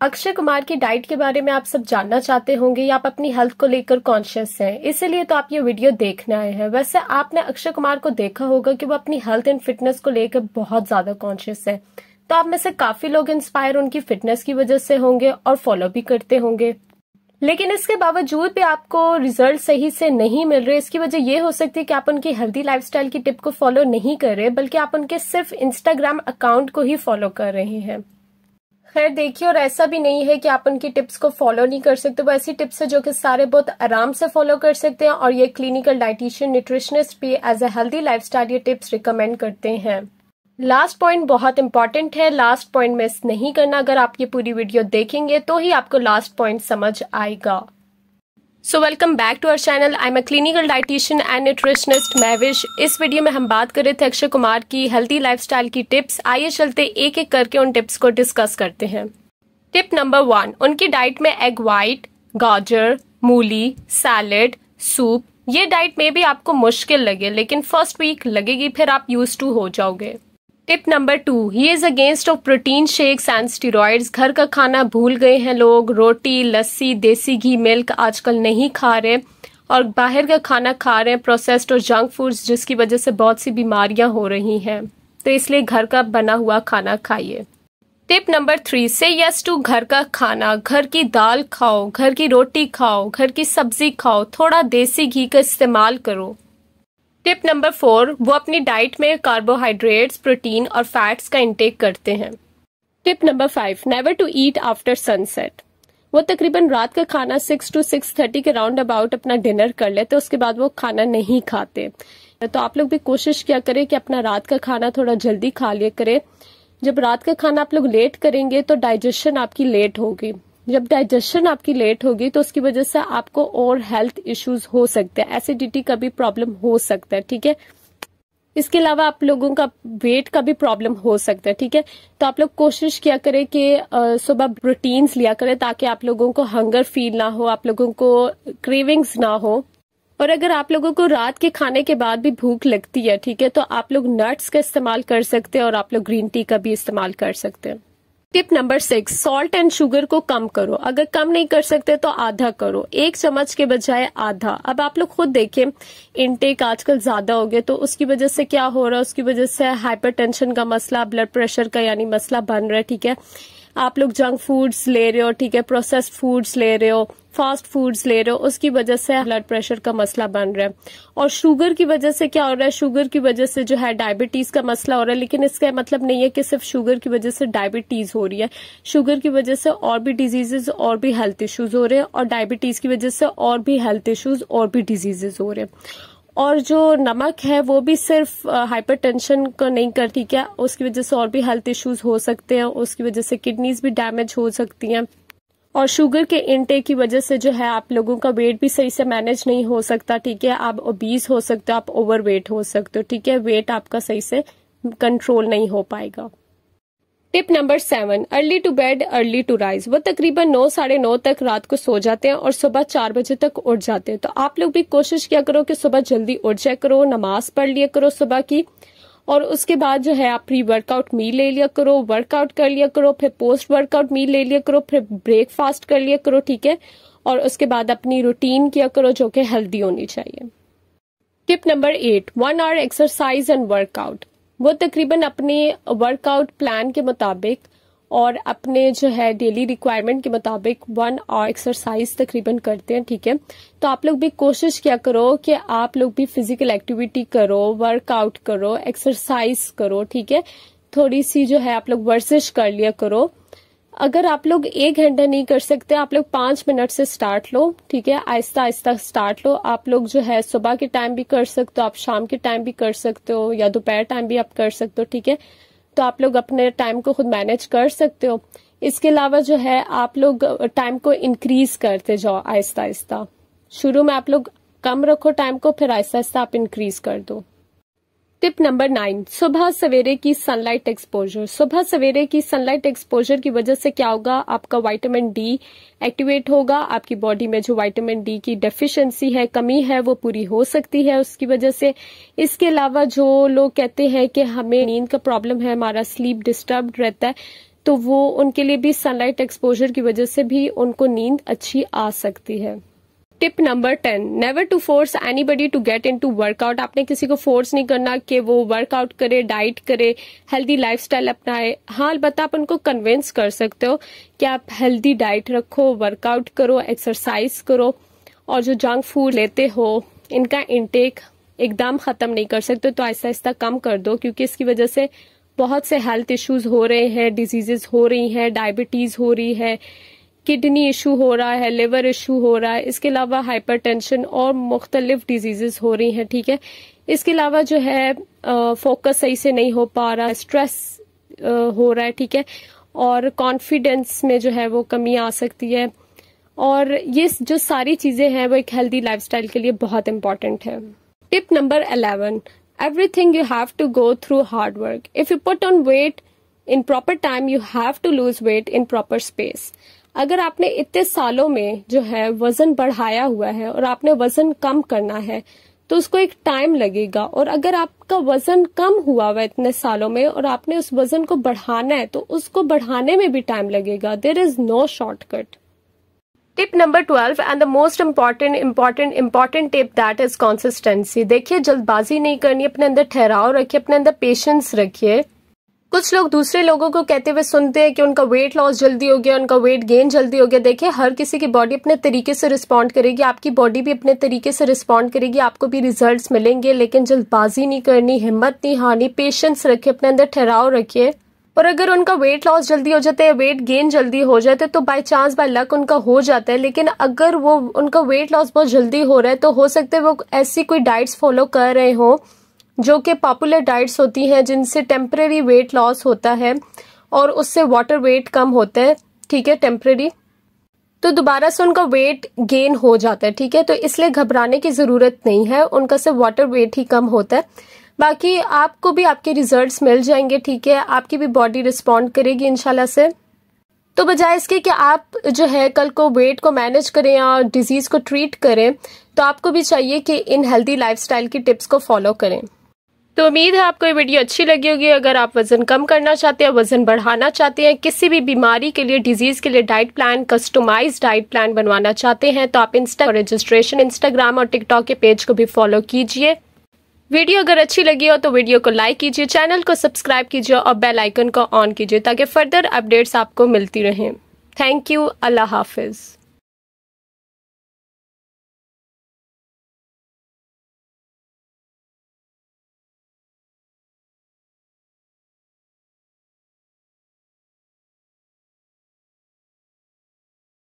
अक्षय कुमार की डाइट के बारे में आप सब जानना चाहते होंगे, या आप अपनी हेल्थ को लेकर कॉन्शियस हैं, इसीलिए तो आप ये वीडियो देखने आए हैं। वैसे आपने अक्षय कुमार को देखा होगा कि वो अपनी हेल्थ एंड फिटनेस को लेकर बहुत ज़्यादा कॉन्शियस है। तो आप में से काफ़ी लोग इंस्पायर उनकी फिटनेस की वजह से होंगे और फॉलो भी करते होंगे। लेकिन इसके बावजूद भी आपको रिज़ल्ट सही से नहीं मिल रहे, इसकी वजह ये हो सकती है कि आप उनकी हेल्दी लाइफस्टाइल की टिप को फॉलो नहीं कर रहे, बल्कि आप उनके सिर्फ़ इंस्टाग्राम अकाउंट को ही फॉलो कर रहे हैं। खैर, देखिए, और ऐसा भी नहीं है कि आप उनकी टिप्स को फॉलो नहीं कर सकते। वो ऐसी टिप्स है जो कि सारे बहुत आराम से फॉलो कर सकते हैं और ये क्लिनिकल डाइटिशियन न्यूट्रिशनिस्ट भी एज ए हेल्दी लाइफस्टाइल ये टिप्स रिकमेंड करते हैं। लास्ट पॉइंट बहुत इंपॉर्टेंट है। लास्ट पॉइंट मिस नहीं करना। अगर आप ये पूरी वीडियो देखेंगे तो ही आपको लास्ट पॉइंट समझ आएगा। So welcome back to our channel I am a clinical dietitian and nutritionist Mahvish इस वीडियो में हम बात कर रहे थे अक्षय कुमार की हेल्थी लाइफस्टाइल की टिप्स आइए चलते एक एक करके उन टिप्स को डिस्कस करते हैं। टिप नंबर वन उनकी डाइट में एग वाइट गाजर, मूली सैलेड सूप ये डाइट में भी आपको मुश्किल लगे, लेकिन फ़र्स्ट वीक लगेगी, फिर आप यूज़ टू हो जाओगे। Tip number two he is against of protein shakes and steroids घर का खाना भूल गए हैं लोग, रोटी, लस्सी, देसी घी मिल्क आजकल नहीं खा रहे और बाहर का खाना खा रहे हैं प्रोसेस्ड और जंक फूड्स जिसकी वजह से बहुत सी बीमारियाँ हो रही हैं। तो इसलिए घर का बना हुआ खाना खाइए। Tip number three say yes to घर का खाना। घर की दाल खाओ, घर की रोटी खाओ, घर की सब्ज़ी खाओ, थोड़ा देसी घी का इस्तेमाल करो। टिप नंबर फोर वो अपनी डाइट में कार्बोहाइड्रेट्स प्रोटीन और फैट्स का इंटेक करते हैं। Tip number five never to eat after sunset वो तकरीबन रात का खाना सिक्स टू सिक्स थर्टी के राउंड अबाउट अपना डिनर कर लेते, उसके बाद वो खाना नहीं खाते। तो आप लोग भी कोशिश किया करें कि अपना रात का खाना थोड़ा जल्दी खा लिया करें। जब रात का खाना आप लोग लेट करेंगे तो डाइजेशन आपकी लेट होगी। जब डाइजेशन आपकी लेट होगी तो उसकी वजह से आपको और हेल्थ इश्यूज़ हो सकते हैं। एसिडिटी का भी प्रॉब्लम हो सकता है, ठीक है? इसके अलावा आप लोगों का वेट का भी प्रॉब्लम हो सकता है, ठीक है? तो आप लोग कोशिश किया करें कि सुबह प्रोटीन्स लिया करें ताकि आप लोगों को हंगर फील ना हो, आप लोगों को क्रेविंग्स ना हो। और अगर आप लोगों को रात के खाने के बाद भी भूख लगती है, ठीक है? तो आप लोग नट्स का इस्तेमाल कर सकते हैं और आप लोग ग्रीन टी का भी इस्तेमाल कर सकते हैं। Tip number six salt and sugar को कम करो। अगर कम नहीं कर सकते तो आधा करो। एक चम्मच के बजाय आधा। अब आप लोग खुद देखें इनटेक आजकल ज़्यादा हो गया तो उसकी वजह से क्या हो रहा है? उसकी वजह से हाइपरटेंशन का मसला ब्लड प्रेशर का यानी मसला बन रहा है, ठीक है? आप लोग जंक फूड्स ले रहे हो, ठीक है प्रोसेस्ड फूड्स ले रहे हो फास्ट फूड्स ले रहे हो, उसकी वजह से ब्लड प्रेशर का मसला बन रहा है। और शुगर की वजह से क्या हो रहा है? शुगर की वजह से जो है डायबिटीज़ का मसला हो रहा है, लेकिन इसका मतलब नहीं है कि सिर्फ़ शुगर की वजह से डायबिटीज़ हो रही है। शुगर की वजह से और भी डिजीजेज और भी हेल्थ इश्यूज़ हो रहे हैं, और डायबिटीज़ की वजह से और भी हेल्थ इश्यूज़ और भी डिजीजेज हो रहे हैं। और जो नमक है, वो भी सिर्फ़ हाइपरटेंशन को नहीं करती क्या? उसकी वजह से और भी हेल्थ इश्यूज़ हो सकते हैं, उसकी वजह से किडनीज भी डैमेज हो सकती हैं। और शुगर के इनटेक की वजह से जो है, आप लोगों का वेट भी सही से मैनेज नहीं हो सकता, ठीक है? आप ओबीज हो सकते हो, आप ओवर वेट हो सकते हो, ठीक है? वेट आपका सही से कंट्रोल नहीं हो पाएगा। Tip number seven early to bed early to rise वो तकरीबन नौ, साढ़े नौ तक रात को सो जाते हैं और सुबह चार बजे तक उठ जाते हैं। तो आप लोग भी कोशिश किया करो कि सुबह जल्दी उठ जाया करो, नमाज़ पढ़ लिया करो सुबह की। और उसके बाद जो है आप प्री वर्कआउट मील ले लिया करो वर्कआउट कर लिया करो, फिर पोस्ट वर्कआउट मील ले लिया करो, फिर ब्रेकफास्ट कर लिया करो, ठीक है? और उसके बाद अपनी रूटीन किया करो जो कि हेल्दी होनी चाहिए। Tip number eight one hour exercise and workout वो तकरीबन अपने वर्कआउट प्लान के मुताबिक और अपने जो है डेली रिक्वायरमेंट के मुताबिक वन आवर एक्सरसाइज तकरीबन करते हैं, ठीक है? तो आप लोग भी कोशिश क्या करो कि आप लोग भी फ़िज़िकल एक्टिविटी करो वर्कआउट करो एक्सरसाइज करो, ठीक है? थोड़ी सी जो है आप लोग वर्जिश कर लिया करो। अगर आप लोग एक घंटा नहीं कर सकते, आप लोग पाँच मिनट से स्टार्ट लो, ठीक है? आहिस्ता आहिस्ता स्टार्ट लो। आप लोग जो है, सुबह के टाइम भी कर सकते हो, आप शाम के टाइम भी कर सकते हो, या दोपहर टाइम भी आप कर सकते हो, ठीक है? तो आप लोग अपने टाइम को खुद मैनेज कर सकते हो। इसके अलावा जो है, आप लोग टाइम को इंक्रीज करते जाओ, आहिस्ता आहिस्ता। शुरू में आप लोग कम रखो टाइम को, फिर आहिस्ता आहिस्ता आप इंक्रीज कर दो। टिप नंबर नाइन, सुबह सवेरे की सनलाइट एक्सपोजर सुबह सवेरे की सनलाइट एक्सपोजर की वजह से क्या होगा? आपका विटामिन डी एक्टिवेट होगा। आपकी बॉडी में जो विटामिन डी की डेफिशिएंसी है, कमी है, वो पूरी हो सकती है उसकी वजह से। इसके अलावा जो लोग कहते हैं कि हमें नींद का प्रॉब्लम है, हमारा स्लीप डिस्टर्ब रहता है तो वो उनके लिए भी सनलाइट एक्सपोजर की वजह से भी उनको नींद अच्छी आ सकती है। Tip number ten never to force anybody to get into workout आपने किसी को फोर्स नहीं करना कि वो वर्कआउट करे डाइट करे हेल्दी लाइफस्टाइल अपनाए। हाँ अलबत्ता आप उनको कन्विंस कर सकते हो कि आप हेल्दी डाइट रखो वर्कआउट करो एक्सरसाइज करो और जो जंक फ़ूड लेते हो, इनका इनटेक एकदम ख़त्म नहीं कर सकते तो आहिस्ता आहिस्ता कम कर दो क्योंकि इसकी वजह से बहुत से हेल्थ इश्यूज़ हो रहे हैं डिजीजेस हो रही हैं डायबिटीज़ हो रही है। किडनी इशू हो रहा है लिवर इशू हो रहा है, इसके अलावा हाइपरटेंशन और मुख्तलिफ़ डिजीजेस हो रही हैं, ठीक है? इसके अलावा जो है फोकस सही से नहीं हो पा रहा स्ट्रेस हो रहा है, ठीक है? और कॉन्फिडेंस में जो है वो कमी आ सकती है। और ये जो सारी चीज़ें हैं, वो एक हेल्दी लाइफस्टाइल के लिए बहुत इंपॉर्टेंट है। Tip number eleven everything you have to go through hard work if you put on weight in proper time you have to lose weight in proper space अगर आपने इतने सालों में जो है वज़न बढ़ाया हुआ है और आपने वज़न कम करना है तो उसको एक टाइम लगेगा। और अगर आपका वज़न कम हुआ हुआ इतने सालों में और आपने उस वज़न को बढ़ाना है तो उसको बढ़ाने में भी टाइम लगेगा। There is no shortcut tip number twelve and the most important important important tip that is consistency देखिए, जल्दबाजी नहीं करनी, अपने अंदर ठहराव रखिए, अपने अंदर पेशेंस रखिए। कुछ लोग दूसरे लोगों को कहते हुए सुनते हैं कि उनका वेट लॉस जल्दी हो गया, उनका वेट गेन जल्दी हो गया। देखिए, हर किसी की बॉडी अपने तरीके से रिस्पॉन्ड करेगी, आपकी बॉडी भी अपने तरीके से रिस्पॉन्ड करेगी, आपको भी रिजल्ट्स मिलेंगे, लेकिन जल्दबाजी नहीं करनी, हिम्मत नहीं हारनी पेशेंस रखिए, अपने अंदर ठहराव रखिए। और अगर उनका वेट लॉस जल्दी हो जाता है वेट गेन जल्दी हो जाता है तो बाय चांस बाय लक उनका हो जाता है, लेकिन अगर वो, उनका वेट लॉस बहुत जल्दी हो रहा है तो हो सकता है वो ऐसी कोई डाइट्स फॉलो कर रहे हो जो कि पॉपुलर डाइट्स होती हैं, जिनसे टेम्प्रेरी वेट लॉस होता है और उससे वाटर वेट कम होता है, ठीक है टेम्प्रेरी तो दोबारा से उनका वेट गेन हो जाता है, ठीक है तो इसलिए घबराने की ज़रूरत नहीं है, उनका सिर्फ़ वाटर वेट ही कम होता है। बाकी आपको भी आपके रिजल्ट्स मिल जाएँगे, ठीक है, आपकी भी बॉडी रिस्पॉन्ड करेगी इनशाला से। तो बजाय इसके कि आप जो है कल को वेट को मैनेज करें या डिज़ीज़ को ट्रीट करें तो आपको भी चाहिए कि इन हेल्दी लाइफस्टाइल की टिप्स को फॉलो करें। तो उम्मीद है आपको ये वीडियो अच्छी लगी होगी। अगर आप वज़न कम करना चाहते हैं, वज़न बढ़ाना चाहते हैं, किसी भी बीमारी के लिए डिज़ीज़ के लिए diet plan customise diet plan बनवाना चाहते हैं तो आप इंस्टा रजिस्ट्रेशन इंस्टाग्राम और टिकटॉक के पेज को भी फॉलो कीजिए। वीडियो अगर अच्छी लगी हो तो वीडियो को लाइक कीजिए चैनल को सब्सक्राइब कीजिए और बेल आइकन को ऑन कीजिए, ताकि फर्दर अपडेट्स आपको मिलती रहें। थैंक यू अल्लाह हाफिज़।